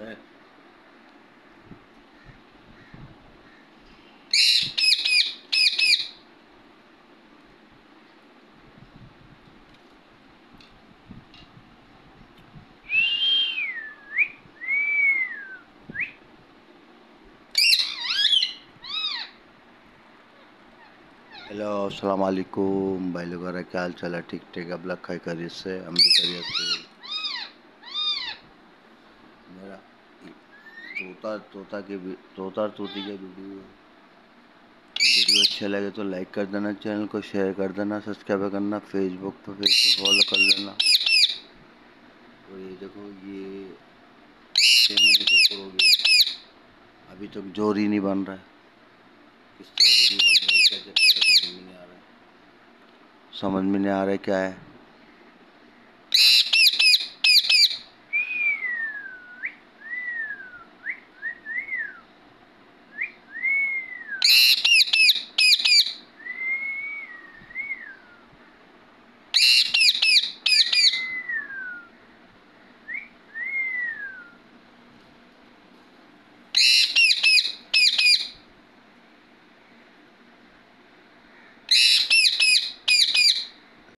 Hello अस्सलाम वालेकुम भाई लोग क्या हाल चाल है? ठीक ठीक अब लग खाई करिए से। हम भी करिए से मेरा तोता तोता के तोता तोती के वीडियो वीडियो अच्छे लगे तो लाइक कर देना चैनल को शेयर कर देना सब्सक्राइब करना फेसबुक पर पर फॉलो कर लेना। और ये देखो, ये छः महीने से ऊपर हो गया। अभी तक ज़ोर ही नहीं बन रहा है। किस तरह वीडियो बन रहा है? क्या समझ में नहीं आ रहा है। समझ में नहीं आ रहा है क्या है?